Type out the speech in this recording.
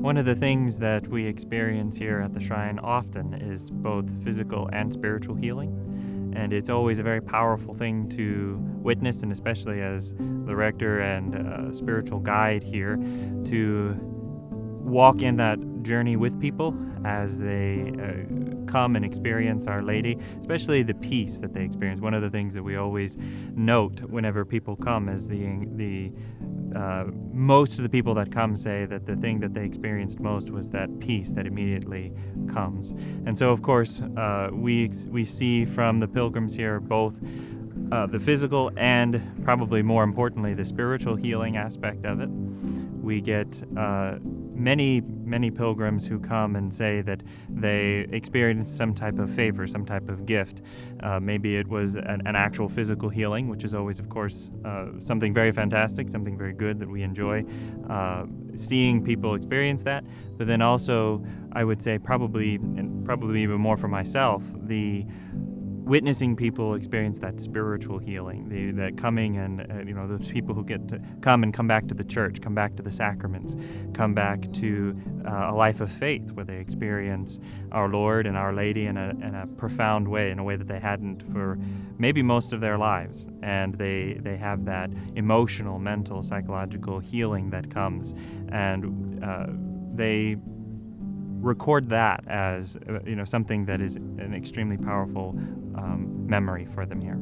One of the things that we experience here at the shrine often is both physical and spiritual healing. And it's always a very powerful thing to witness, and especially as the rector and uh, spiritual guide here, to walk in that journey with people as they uh, come and experience Our Lady, especially the peace that they experience. One of the things that we always note whenever people come is the the uh, most of the people that come say that the thing that they experienced most was that peace that immediately comes. And so, of course, uh, we we see from the pilgrims here both. Uh, the physical and probably more importantly the spiritual healing aspect of it we get uh, many, many pilgrims who come and say that they experienced some type of favor, some type of gift. Uh, maybe it was an, an, actual physical healing, which is always, of course, uh, something very fantastic, something very good that we enjoy uh, seeing people experience that. But then also, I would say, probably, and probably even more for myself, the witnessing people experience that spiritual healing, the, that coming and uh, you know those people who get to come and come back to the church, come back to the sacraments, come back to uh, a life of faith where they experience our Lord and Our Lady in a, in a profound way, in a way that they hadn't for maybe most of their lives, and they they have that emotional, mental, psychological healing that comes, and uh, they record that as uh, you know something that is an extremely powerful um, memory for them here.